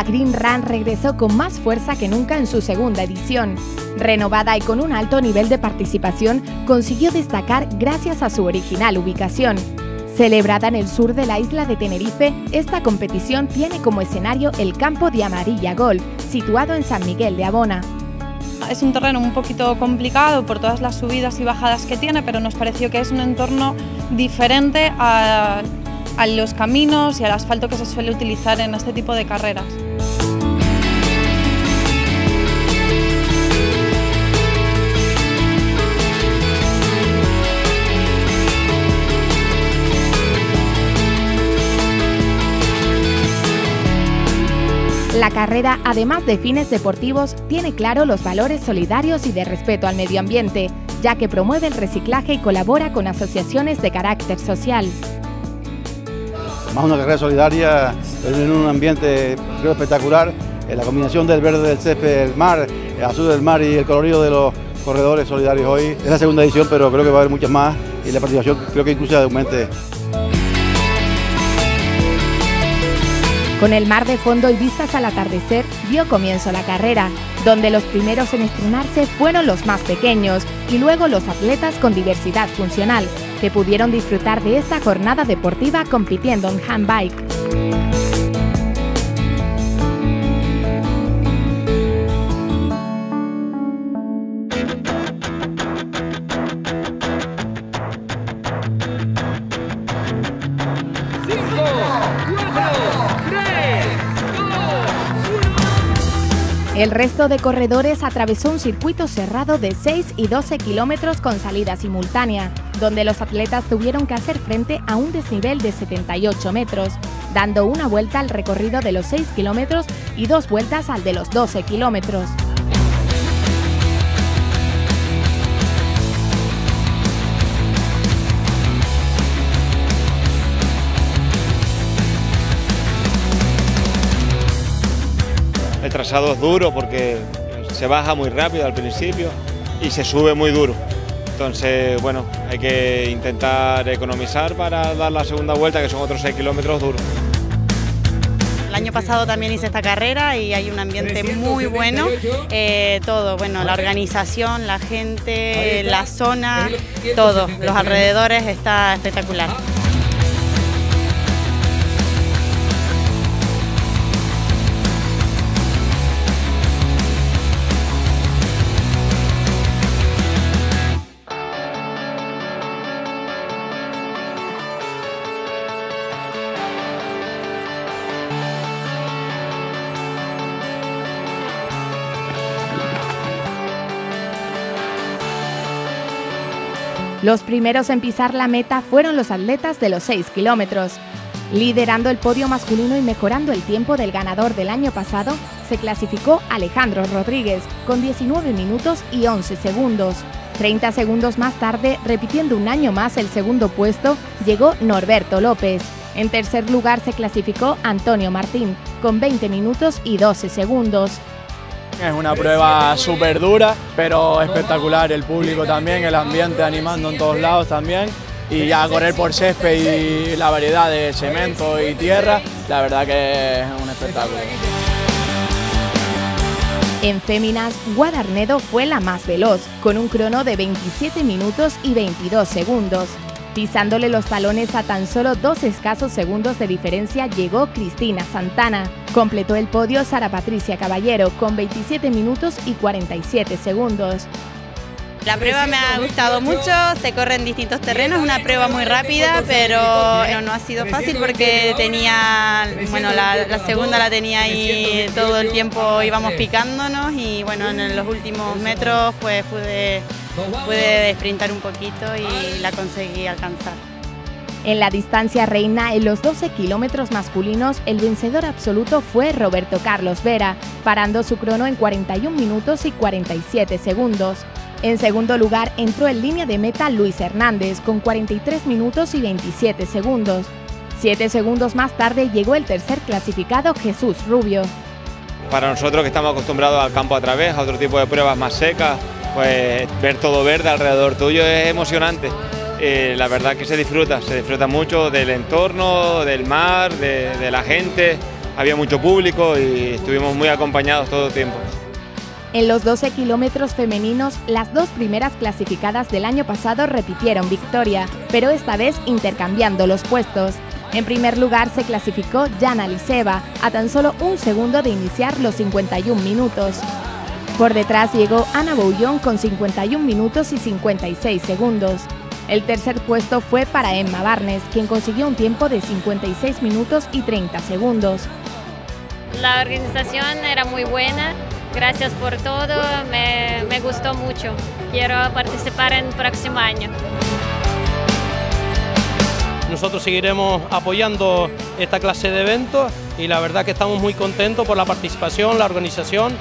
la Green Run regresó con más fuerza que nunca en su segunda edición. Renovada y con un alto nivel de participación, consiguió destacar gracias a su original ubicación. Celebrada en el sur de la isla de Tenerife, esta competición tiene como escenario el campo de Amarilla Golf, situado en San Miguel de Abona. Es un terreno un poquito complicado por todas las subidas y bajadas que tiene, pero nos pareció que es un entorno diferente a, a los caminos y al asfalto que se suele utilizar en este tipo de carreras. La carrera, además de fines deportivos, tiene claro los valores solidarios y de respeto al medio ambiente, ya que promueve el reciclaje y colabora con asociaciones de carácter social. Más una carrera solidaria en un ambiente creo, espectacular, la combinación del verde del césped del mar, el azul del mar y el colorido de los corredores solidarios hoy. Es la segunda edición, pero creo que va a haber muchas más y la participación creo que incluso aumente. Con el mar de fondo y vistas al atardecer, dio comienzo la carrera, donde los primeros en estrenarse fueron los más pequeños y luego los atletas con diversidad funcional, que pudieron disfrutar de esta jornada deportiva compitiendo en handbike. El resto de corredores atravesó un circuito cerrado de 6 y 12 kilómetros con salida simultánea, donde los atletas tuvieron que hacer frente a un desnivel de 78 metros, dando una vuelta al recorrido de los 6 kilómetros y dos vueltas al de los 12 kilómetros. El trazado es duro porque se baja muy rápido al principio y se sube muy duro. Entonces, bueno, hay que intentar economizar para dar la segunda vuelta, que son otros 6 kilómetros duros. El año pasado también hice esta carrera y hay un ambiente muy bueno. Eh, todo, bueno, la organización, la gente, la zona, todo, los alrededores está espectacular. Los primeros en pisar la meta fueron los atletas de los 6 kilómetros. Liderando el podio masculino y mejorando el tiempo del ganador del año pasado, se clasificó Alejandro Rodríguez con 19 minutos y 11 segundos. 30 segundos más tarde, repitiendo un año más el segundo puesto, llegó Norberto López. En tercer lugar se clasificó Antonio Martín con 20 minutos y 12 segundos. Es una prueba súper dura, pero espectacular. El público también, el ambiente animando en todos lados también. Y ya correr por césped y la variedad de cemento y tierra, la verdad que es un espectáculo. En féminas, Guadarnedo fue la más veloz, con un crono de 27 minutos y 22 segundos. Pisándole los talones a tan solo dos escasos segundos de diferencia llegó Cristina Santana. Completó el podio Sara Patricia Caballero con 27 minutos y 47 segundos. La prueba me ha gustado mucho, se corre en distintos terrenos, es una prueba muy rápida, pero no ha sido fácil porque tenía, bueno, la, segunda la tenía ahí todo el tiempo íbamos picándonos y bueno, en los últimos metros pues pude, pude sprintar un poquito y la conseguí alcanzar. En la distancia reina, en los 12 kilómetros masculinos, el vencedor absoluto fue Roberto Carlos Vera, parando su crono en 41 minutos y 47 segundos. En segundo lugar entró en línea de meta Luis Hernández con 43 minutos y 27 segundos. Siete segundos más tarde llegó el tercer clasificado Jesús Rubio. Para nosotros que estamos acostumbrados al campo a través, a otro tipo de pruebas más secas, pues ver todo verde alrededor tuyo es emocionante. Eh, la verdad que se disfruta, se disfruta mucho del entorno, del mar, de, de la gente, había mucho público y estuvimos muy acompañados todo el tiempo. En los 12 kilómetros femeninos, las dos primeras clasificadas del año pasado repitieron victoria, pero esta vez intercambiando los puestos. En primer lugar se clasificó Jana Liseva, a tan solo un segundo de iniciar los 51 minutos. Por detrás llegó Ana Bouillon con 51 minutos y 56 segundos. El tercer puesto fue para Emma Barnes, quien consiguió un tiempo de 56 minutos y 30 segundos. La organización era muy buena, gracias por todo, me, me gustó mucho. Quiero participar en el próximo año. Nosotros seguiremos apoyando esta clase de eventos y la verdad que estamos muy contentos por la participación, la organización.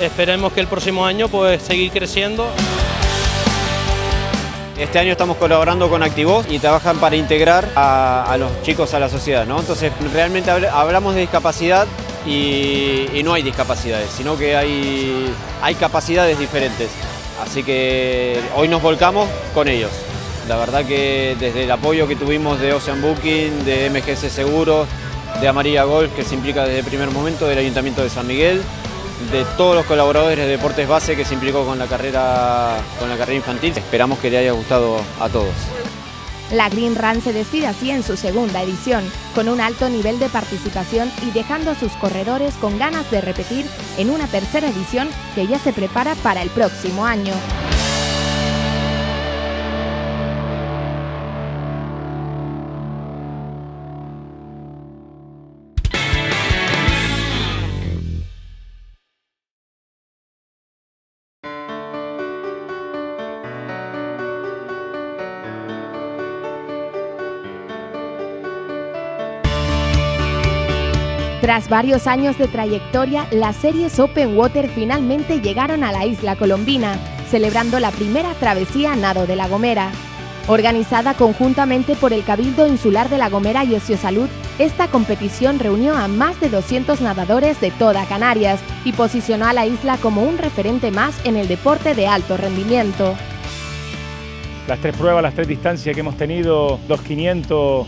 Esperemos que el próximo año pues seguir creciendo. Este año estamos colaborando con Activos y trabajan para integrar a, los chicos a la sociedad, ¿no? Entonces realmente hablamos de discapacidad y, no hay discapacidades, sino que hay, hay capacidades diferentes. Así que hoy nos volcamos con ellos. La verdad que desde el apoyo que tuvimos de Ocean Booking, de MGC Seguros, de Amarilla Golf, que se implica desde el primer momento, del Ayuntamiento de San Miguel, de todos los colaboradores de Deportes Base que se implicó con la carrera, con la carrera infantil. Esperamos que le haya gustado a todos. La Green Run se despide así en su segunda edición, con un alto nivel de participación y dejando a sus corredores con ganas de repetir en una tercera edición que ya se prepara para el próximo año. Tras varios años de trayectoria, las series Open Water finalmente llegaron a la isla colombina, celebrando la primera travesía nado de La Gomera. Organizada conjuntamente por el Cabildo Insular de La Gomera y Salud, esta competición reunió a más de 200 nadadores de toda Canarias y posicionó a la isla como un referente más en el deporte de alto rendimiento. Las tres pruebas, las tres distancias que hemos tenido, 2.500,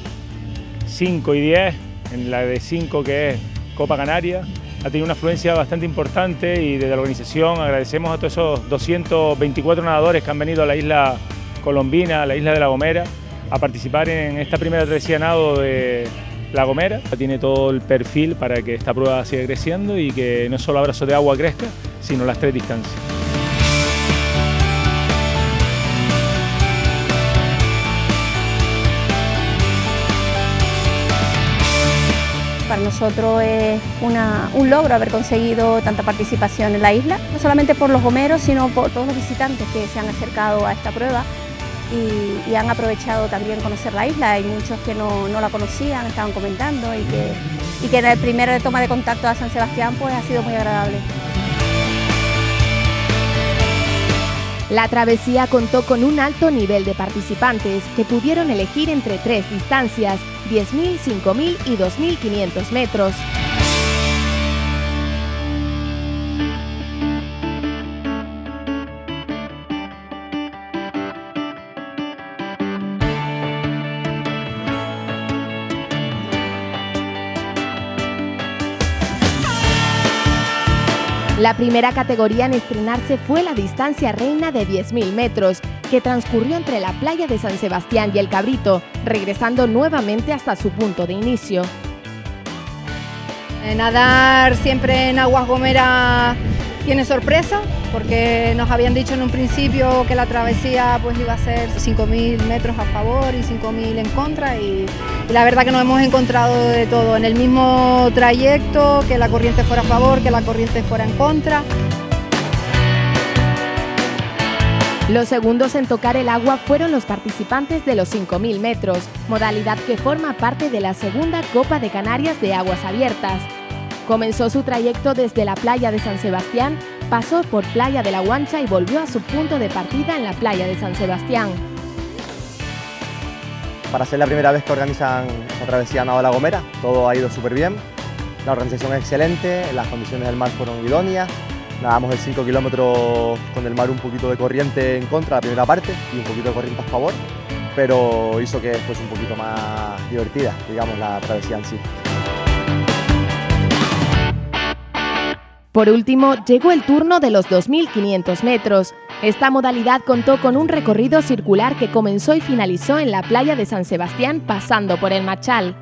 5 y 10, en la de 5 que es Copa Canaria, ha tenido una afluencia bastante importante y desde la organización agradecemos a todos esos 224 nadadores que han venido a la isla colombina, a la isla de La Gomera, a participar en esta primera travesía nado de La Gomera. Tiene todo el perfil para que esta prueba siga creciendo y que no solo abrazo de agua crezca, sino las tres distancias. Nosotros es un logro haber conseguido tanta participación en la isla, no solamente por los gomeros, sino por todos los visitantes que se han acercado a esta prueba y, han aprovechado también conocer la isla. Hay muchos que no, la conocían, estaban comentando y que, y que en el primer toma de contacto a San Sebastián pues ha sido muy agradable. La travesía contó con un alto nivel de participantes que pudieron elegir entre tres distancias, 10.000, 5.000 y 2.500 metros. La primera categoría en estrenarse fue la distancia reina de 10.000 metros, que transcurrió entre la playa de San Sebastián y el Cabrito, regresando nuevamente hasta su punto de inicio. Eh, nadar siempre en aguas gomeras tiene sorpresa, porque nos habían dicho en un principio que la travesía pues iba a ser 5.000 metros a favor y 5.000 en contra y, la verdad que nos hemos encontrado de todo, en el mismo trayecto, que la corriente fuera a favor, que la corriente fuera en contra. Los segundos en tocar el agua fueron los participantes de los 5.000 metros, modalidad que forma parte de la segunda Copa de Canarias de Aguas Abiertas. Comenzó su trayecto desde la playa de San Sebastián, pasó por Playa de la Guancha y volvió a su punto de partida en la playa de San Sebastián. Para ser la primera vez que organizan esta travesía Nado de la Gomera, todo ha ido súper bien. La organización es excelente, las condiciones del mar fueron idóneas. Nadamos el 5 kilómetros con el mar un poquito de corriente en contra, la primera parte, y un poquito de corriente a favor, pero hizo que fuese un poquito más divertida, digamos, la travesía en sí. Por último, llegó el turno de los 2.500 metros. Esta modalidad contó con un recorrido circular que comenzó y finalizó en la playa de San Sebastián pasando por el Machal.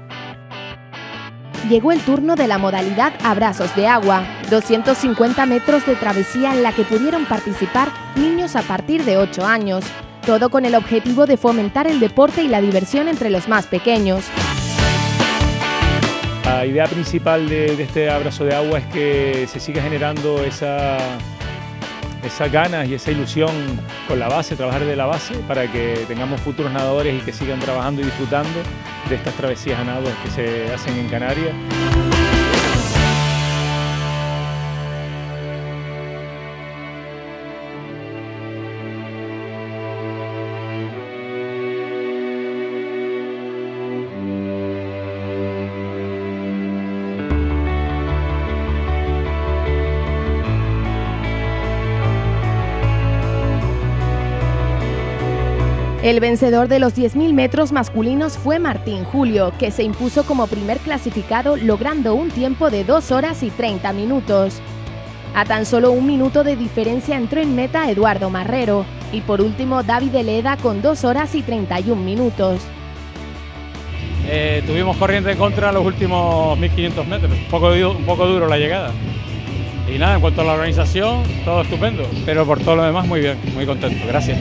Llegó el turno de la modalidad Abrazos de Agua, 250 metros de travesía en la que pudieron participar niños a partir de 8 años, todo con el objetivo de fomentar el deporte y la diversión entre los más pequeños. La idea principal de, este abrazo de agua es que se siga generando esa, esas ganas y esa ilusión con la base, trabajar de la base para que tengamos futuros nadadores y que sigan trabajando y disfrutando de estas travesías a nado que se hacen en Canarias. El vencedor de los 10.000 metros masculinos fue Martín Julio, que se impuso como primer clasificado logrando un tiempo de 2 horas y 30 minutos. A tan solo un minuto de diferencia entró en meta Eduardo Marrero y por último David Eleda con 2 horas y 31 minutos. Eh, tuvimos corriente en contra los últimos 1500 metros, un poco, un poco duro la llegada. Y nada, en cuanto a la organización, todo estupendo, pero por todo lo demás muy bien, muy contento. Gracias.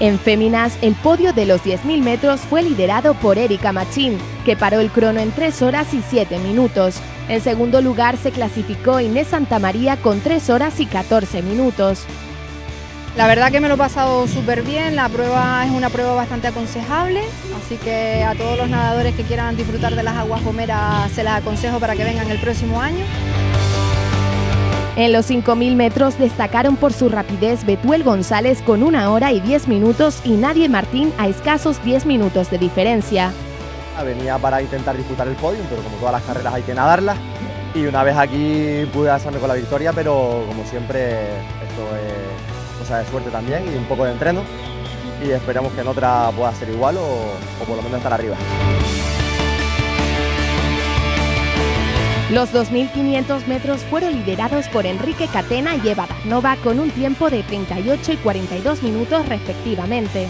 En féminas, el podio de los 10.000 metros fue liderado por Erika Machín, que paró el crono en 3 horas y 7 minutos. En segundo lugar se clasificó Inés Santamaría con 3 horas y 14 minutos. La verdad que me lo he pasado súper bien, la prueba es una prueba bastante aconsejable, así que a todos los nadadores que quieran disfrutar de las aguas gomeras se las aconsejo para que vengan el próximo año. En los 5.000 metros destacaron por su rapidez Betuel González con una hora y 10 minutos y Nadie Martín a escasos 10 minutos de diferencia. Venía para intentar disputar el podio, pero como todas las carreras hay que nadarlas. Y una vez aquí pude hacerme con la victoria, pero como siempre esto es cosa de suerte también y un poco de entreno. Y esperemos que en otra pueda ser igual o por lo menos estar arriba. Los 2.500 metros fueron liderados por Enrique Catena y Eva Nova con un tiempo de 38 y 42 minutos respectivamente.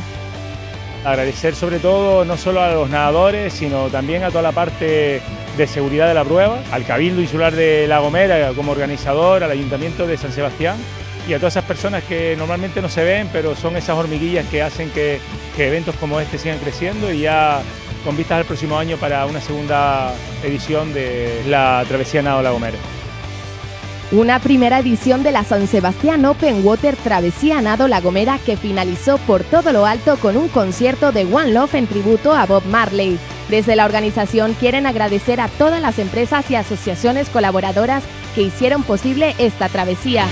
Agradecer sobre todo no solo a los nadadores, sino también a toda la parte de seguridad de la prueba, al Cabildo Insular de La Gomera como organizador, al Ayuntamiento de San Sebastián y a todas esas personas que normalmente no se ven, pero son esas hormiguillas que hacen que eventos como este sigan creciendo y ya con vistas al próximo año para una segunda edición de la Travesía Nado La Gomera. Una primera edición de la San Sebastián Open Water Travesía Nado La Gomera que finalizó por todo lo alto con un concierto de One Love en tributo a Bob Marley. Desde la organización quieren agradecer a todas las empresas y asociaciones colaboradoras que hicieron posible esta travesía.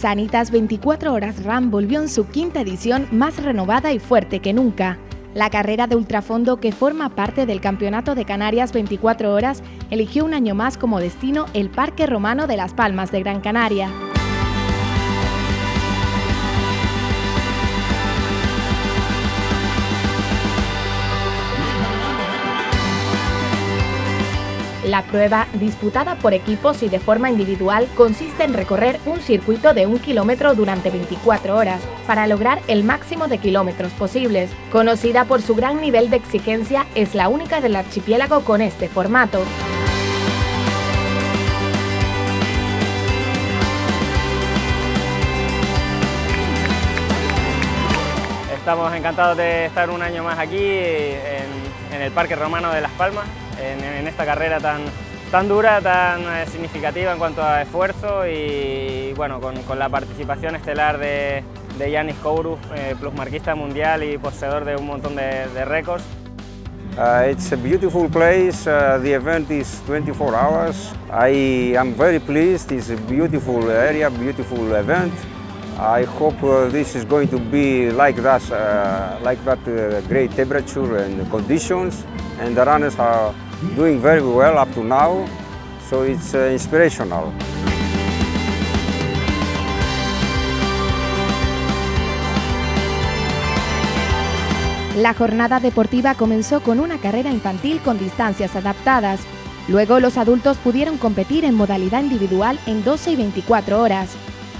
Sanitas 24 Horas RAM volvió en su quinta edición más renovada y fuerte que nunca. La carrera de ultrafondo que forma parte del Campeonato de Canarias 24 Horas eligió un año más como destino el Parque Romano de Las Palmas de Gran Canaria. La prueba, disputada por equipos y de forma individual, consiste en recorrer un circuito de un kilómetro durante 24 horas para lograr el máximo de kilómetros posibles. Conocida por su gran nivel de exigencia, es la única del archipiélago con este formato. Estamos encantados de estar un año más aquí en, el Parque Romano de Las Palmas en, esta carrera tan, tan dura, tan eh, significativa en cuanto a esfuerzo y bueno, con, la participación estelar de, de Yanis Kourou, eh, plusmarquista mundial y poseedor de un montón de, de récords. Uh, it's a beautiful place, uh, the event is 24 hours. I am very pleased, it's a beautiful area, beautiful event. I hope uh, this is going to be like that, uh, like that uh, great temperature and conditions and the runners are doing very well up to now, so it's uh, inspirational. La jornada deportiva comenzó con una carrera infantil con distancias adaptadas. Luego los adultos pudieron competir en modalidad individual en 12 y 24 horas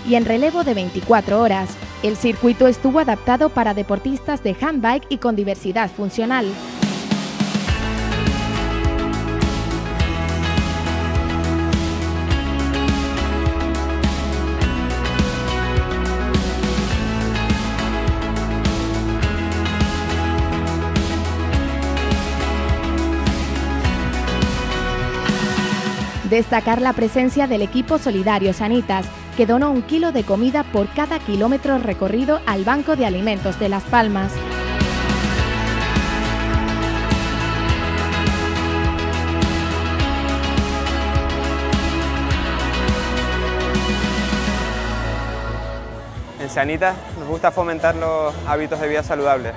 y en relevo de 24 horas. El circuito estuvo adaptado para deportistas de handbike y con diversidad funcional. Destacar la presencia del equipo Solidario Sanitas, que donó un kilo de comida por cada kilómetro recorrido al Banco de Alimentos de Las Palmas. En Sanitas nos gusta fomentar los hábitos de vida saludables.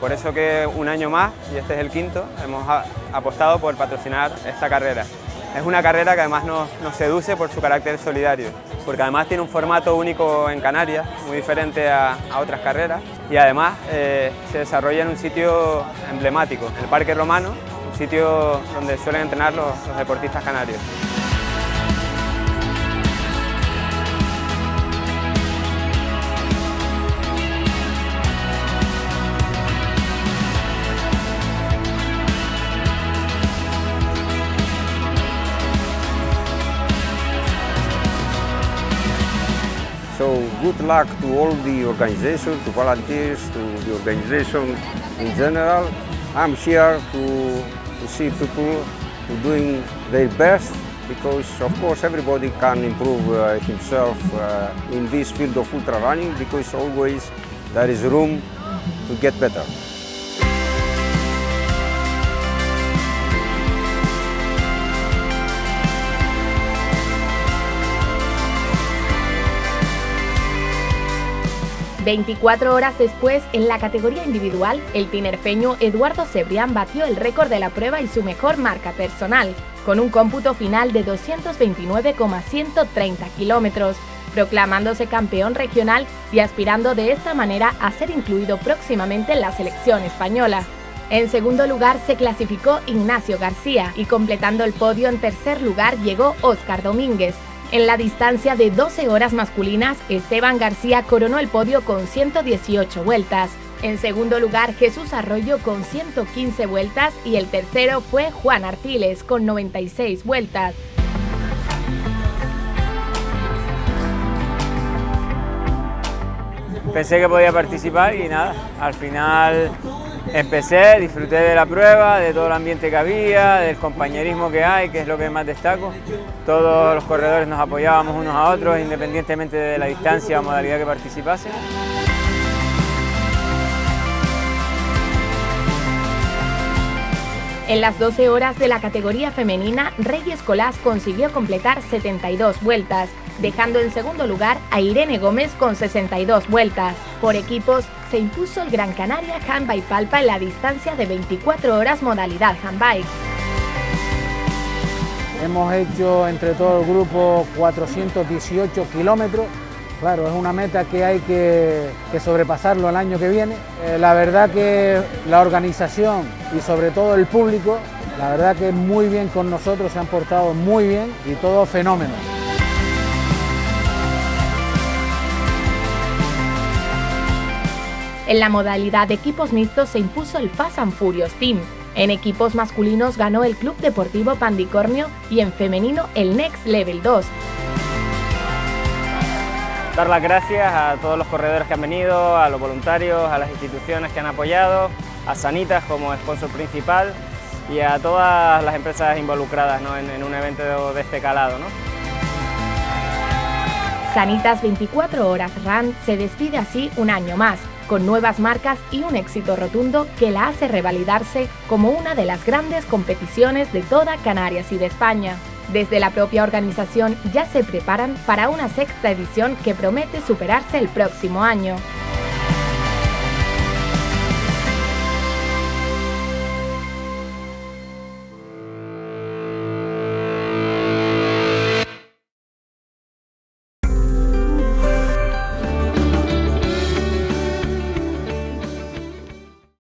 Por eso que un año más, y este es el quinto, hemos apostado por patrocinar esta carrera. Es una carrera que además nos, seduce por su carácter solidario, porque además tiene un formato único en Canarias, muy diferente a, otras carreras, y además eh, se desarrolla en un sitio emblemático, el Parque Romano, un sitio donde suelen entrenar los deportistas canarios. Good luck to all the organization, to volunteers, to the organization in general. I'm here to, to see people doing their best because of course everybody can improve uh, himself uh, in this field of ultra running because always there is room to get better. 24 horas después, en la categoría individual, el tinerfeño Eduardo Cebrián batió el récord de la prueba y su mejor marca personal, con un cómputo final de 229,130 kilómetros, proclamándose campeón regional y aspirando de esta manera a ser incluido próximamente en la selección española. En segundo lugar se clasificó Ignacio García y completando el podio en tercer lugar llegó Óscar Domínguez, en la distancia de 12 horas masculinas, Esteban García coronó el podio con 118 vueltas. En segundo lugar, Jesús Arroyo con 115 vueltas y el tercero fue Juan Artiles con 96 vueltas. Pensé que podía participar y nada, al final Empecé, disfruté de la prueba, de todo el ambiente que había, del compañerismo que hay, que es lo que más destaco. Todos los corredores nos apoyábamos unos a otros, independientemente de la distancia o modalidad que participasen. En las 12 horas de la categoría femenina, Reyes Colás consiguió completar 72 vueltas, dejando en segundo lugar a Irene Gómez con 62 vueltas. Por equipos, se impuso el Gran Canaria Handbike Palpa en la distancia de 24 horas modalidad handbike. Hemos hecho entre todo el grupo 418 kilómetros. Claro, es una meta que hay que, sobrepasarlo el año que viene. Eh, la verdad que la organización y sobre todo el público, la verdad que muy bien con nosotros, se han portado muy bien y todo fenómeno. En la modalidad de equipos mixtos se impuso el Fast and Furious Team. En equipos masculinos ganó el Club Deportivo Pandicornio y en femenino el Next Level 2. Dar las gracias a todos los corredores que han venido, a los voluntarios, a las instituciones que han apoyado, a Sanitas como sponsor principal y a todas las empresas involucradas en, un evento de, este calado. Sanitas 24 Horas Run se despide así un año más con nuevas marcas y un éxito rotundo que la hace revalidarse como una de las grandes competiciones de toda Canarias y de España. Desde la propia organización ya se preparan para una sexta edición que promete superarse el próximo año.